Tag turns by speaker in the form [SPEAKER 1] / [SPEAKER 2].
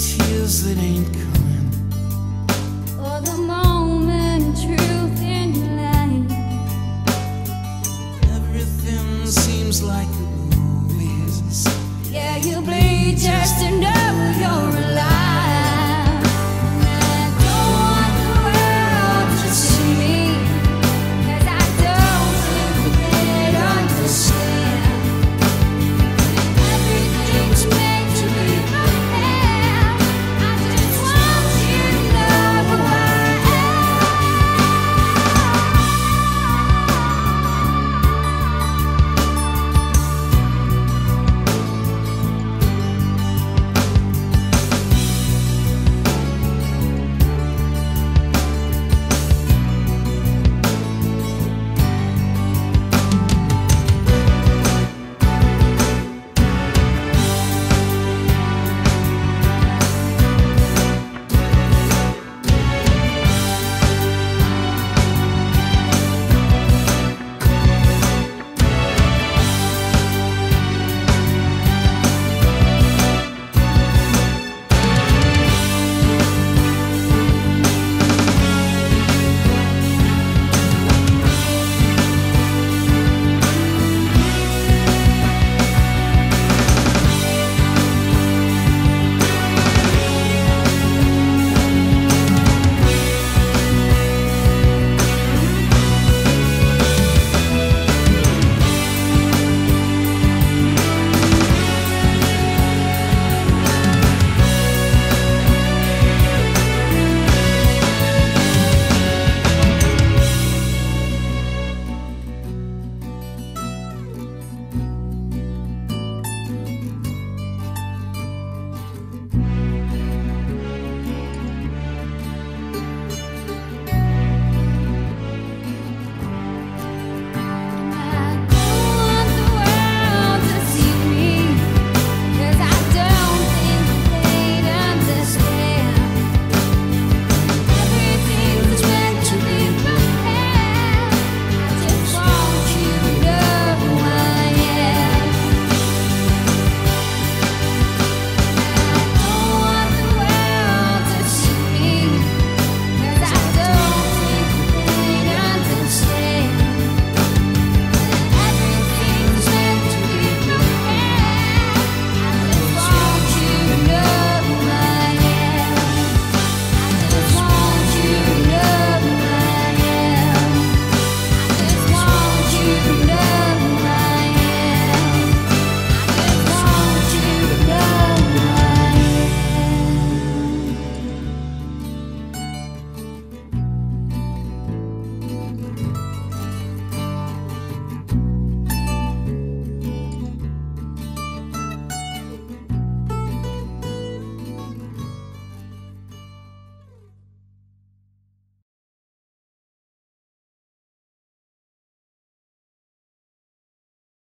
[SPEAKER 1] Tears that ain't coming.
[SPEAKER 2] For the moment, truth in your life.
[SPEAKER 1] Everything seems like the movies.
[SPEAKER 2] Yeah, you bleed just to know you're alive.